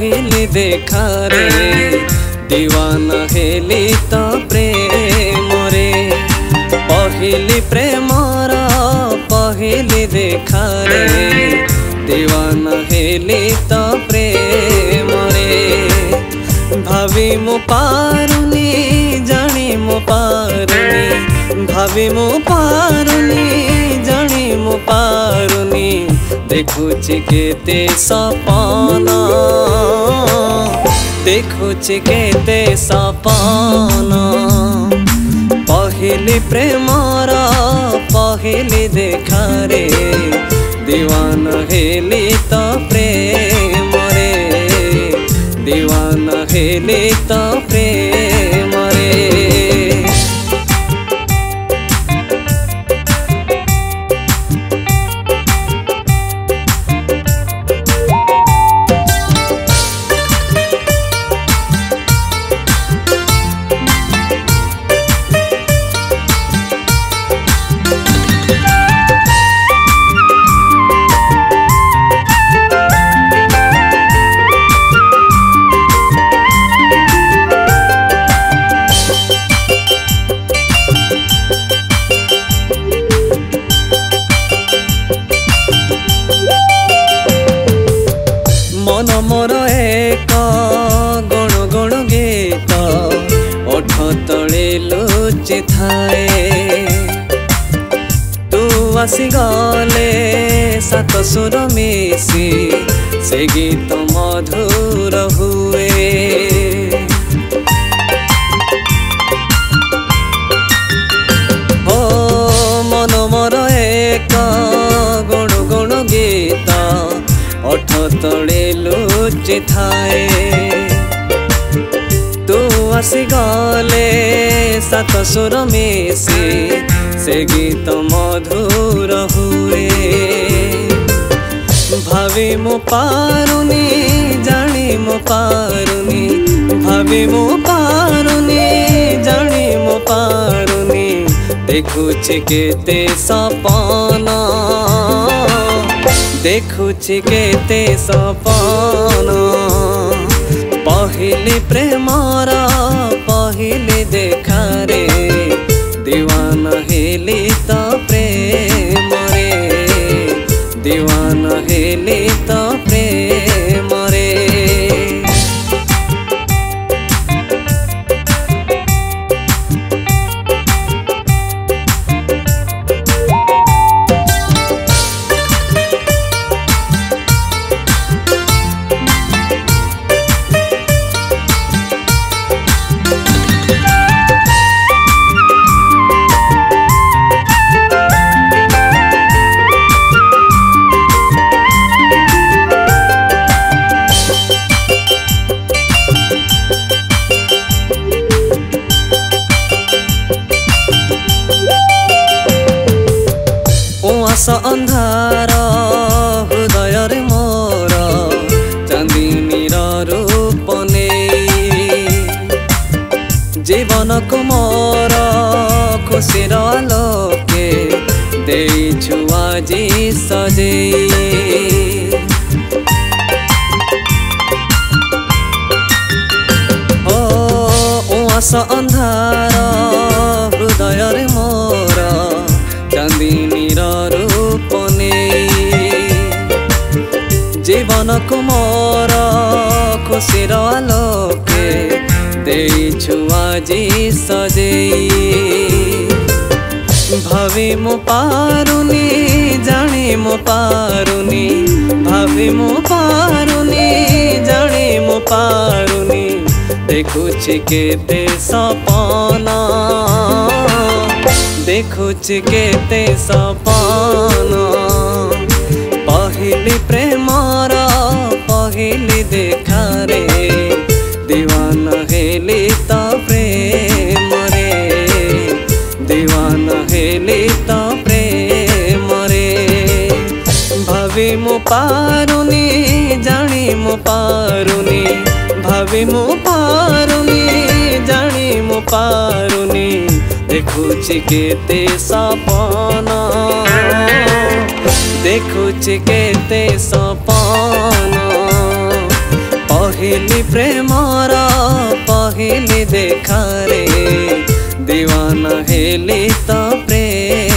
হেলি দেখা রে দিওয়ানা হেলি তো প্রেম রে পহিলি প্রেমর পহিলি দেখা রে দিওয়ানা হেলি তো প্রেম রে ভাবি মু পারুনি জানি মু পারুনি ভাবি মু পারুনি देखुच के ते सपाना देखुच के ते सपाना पहले प्रेमारा पहले देखा रे दीवान हेली तो प्रेम रे दीवाना हेली तो प्रेम ଜୀବନ ମୋର ଏକ ଗଣ ଗଣ ଗୀତ ଓଠ ତଳେ ଲୁଚି ଥାଏ ତୁ ଆସିଗଲେ ସାତ ସୁର ମିଶି ସେ ଗୀତ ମଧୁର ହୁଏ যেথায় ତୁ ଆସିଗଲେ ସାତ ସ୍ୱର ମିଶି ସେ ଗୀତ ମଧୁର ହୁଏ ଭାବି ମୁଁ ପାରୁନି ଜାଣି ମୁଁ ପାରୁନି ଭାବି ମୁଁ ପାରୁନି ଜାଣି ମୁଁ ପାରୁନି ଦେଖୁଛି କେତେ ସପନ देखु के ते सपन प्रेमारा प्रेम पहले देखा रे दीवान हेली त মানস অন্ধার হৃদয়ের মোর চাঁদিনীর রূপ নেই জীবনকু মোর খুশির আলোকে ଦେଇଛୁ ଆଜି ସଜେଇ ଓ ଉଆସ ଅନ୍ଧାର ଜୀବନକୁ ମୋର ଖୁସିର ଆଲୋକେ ଦେଇଛୁ ଆଜି ସଜେଇ ଭାବି ମୁଁ ପାରୁନି ଜାଣି ମୁଁ ପାରୁନି ଭାବି ମୁଁ ପାରୁନି ଜାଣି ମୁଁ ପାରୁନି ଦେଖୁଛି କେତେ ସପନ ଦେଖୁଛି କେତେ ସପନ କହିଲି ପ୍ରେମ लेता प्रेम रे दीवाना है लेता प्रेम रे भवे मु पारुनी जानी मु पारुनी भवे मु पारुनी जानी मु पारुनी ଦେଖୁଛି କେତେ ସପନ ଦେଖୁଛି କେତେ ସପନ पहली प्रेमरा पहले देखा रे दीवाना है लेता प्रेम